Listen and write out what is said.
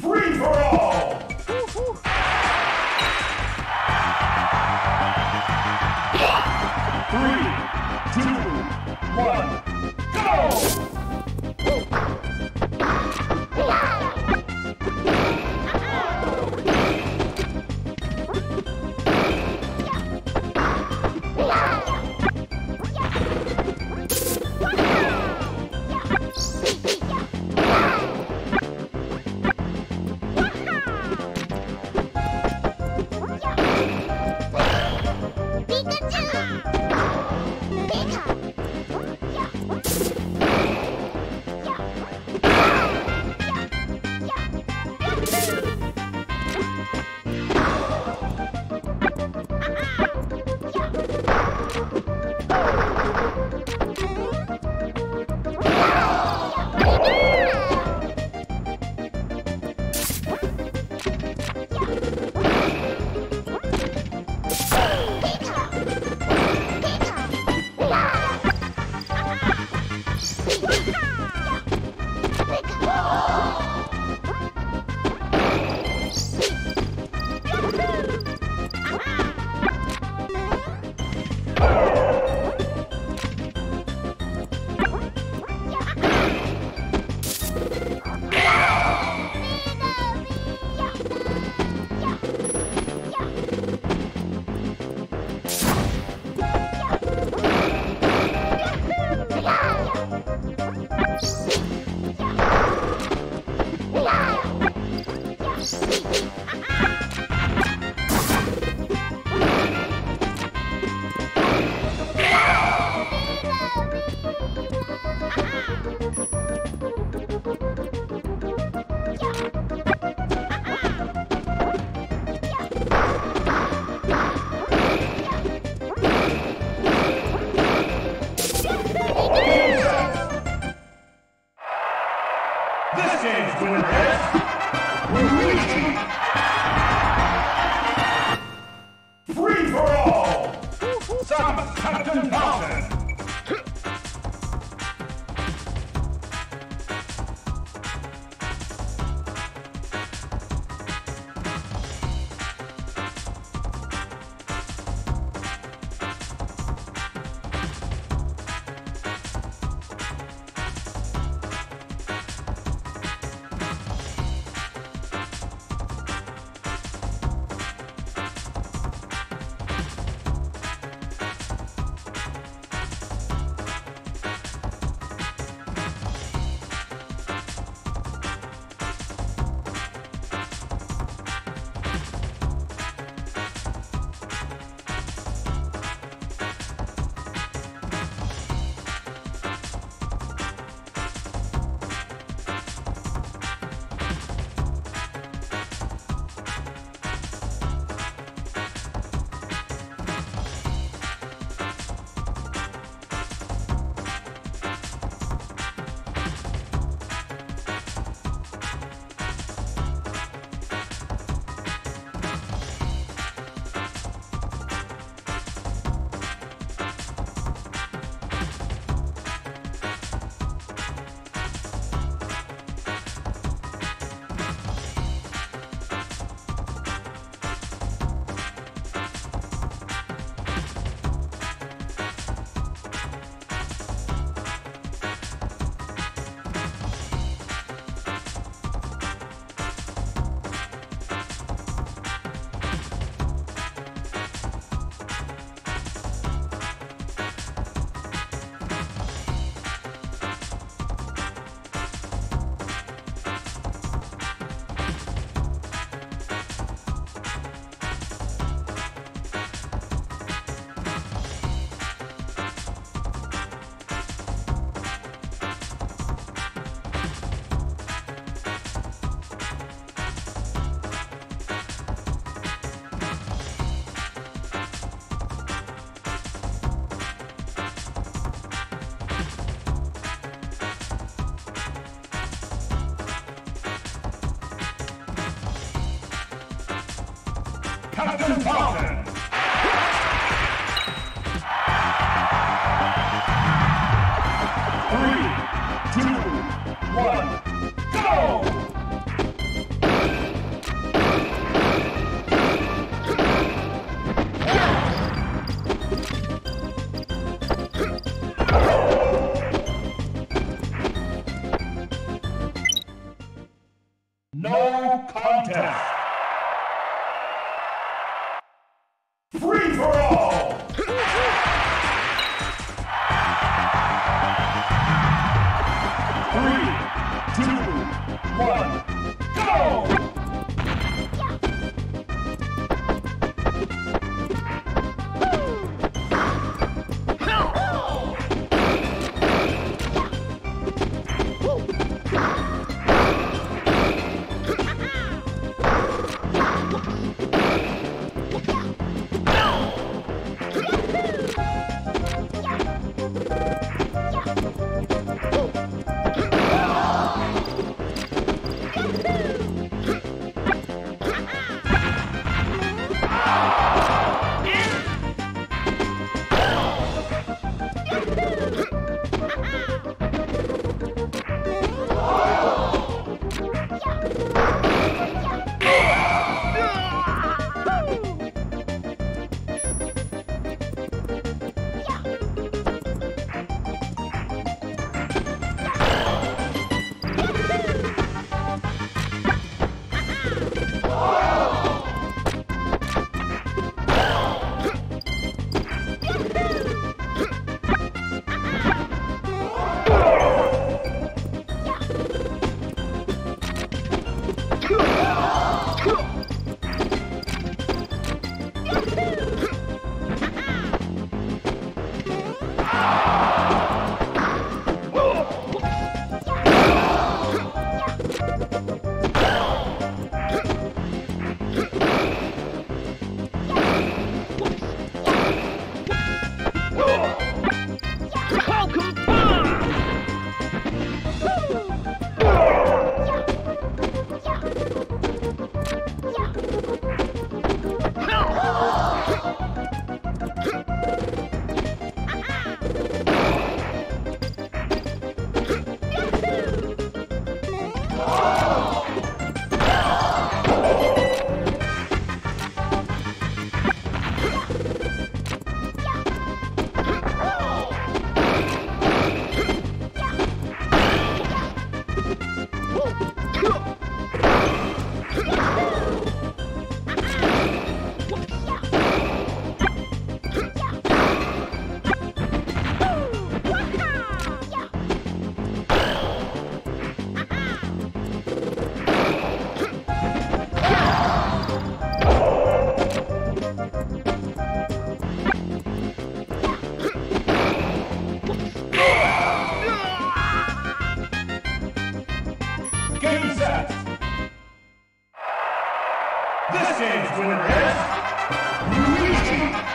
Free for all! Three, two, one, go! Captain Falcon. Game set. This game's winner is Luigi.